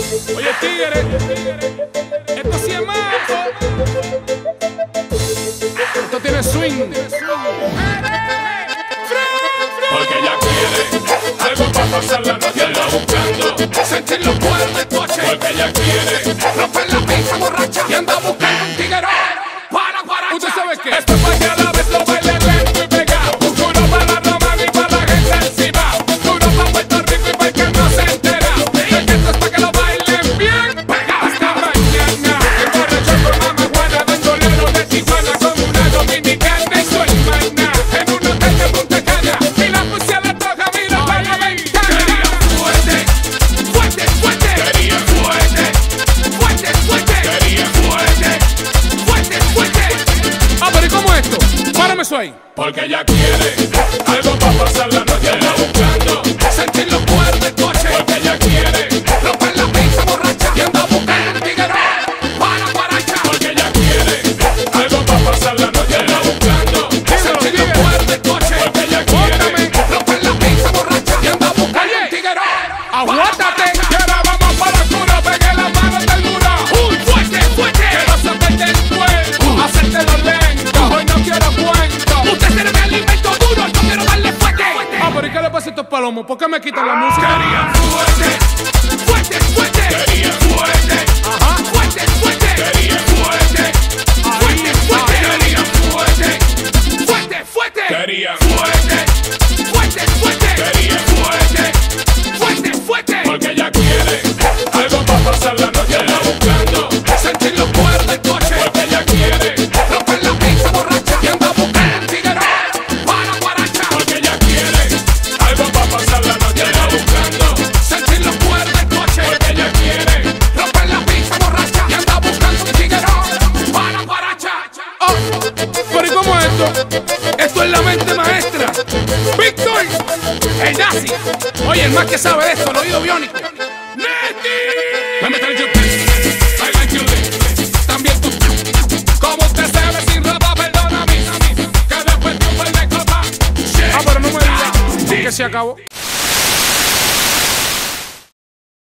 Oye, tigre, esto sí es manso. Esto tiene swing. Porque ella quiere algo para pasarla la noche la buscando. Sentir los poderes de tu H. Porque ella quiere romper la pista borracha y anda buscando un tiguerón para ¿Usted sabe qué? Esto es eso ahí? Porque ella quiere algo para pasar la noche palomos, ¿por qué me quitan la música? Fuerte, fuerte, fuerte. Fuerte, fuerte, fuerte. Fuerte, fuerte, fuerte. Fuerte, fuerte, fuerte. Fuerte, fuerte, fuerte. Esto es la mente maestra. Víctor, el nazi. Oye, el más que sabe de esto, el oído biónico. ¡Neti! También tú, como usted se ve sin ropa, perdona a mí, que después tú de copa. Ah, pero no me digas que se acabó.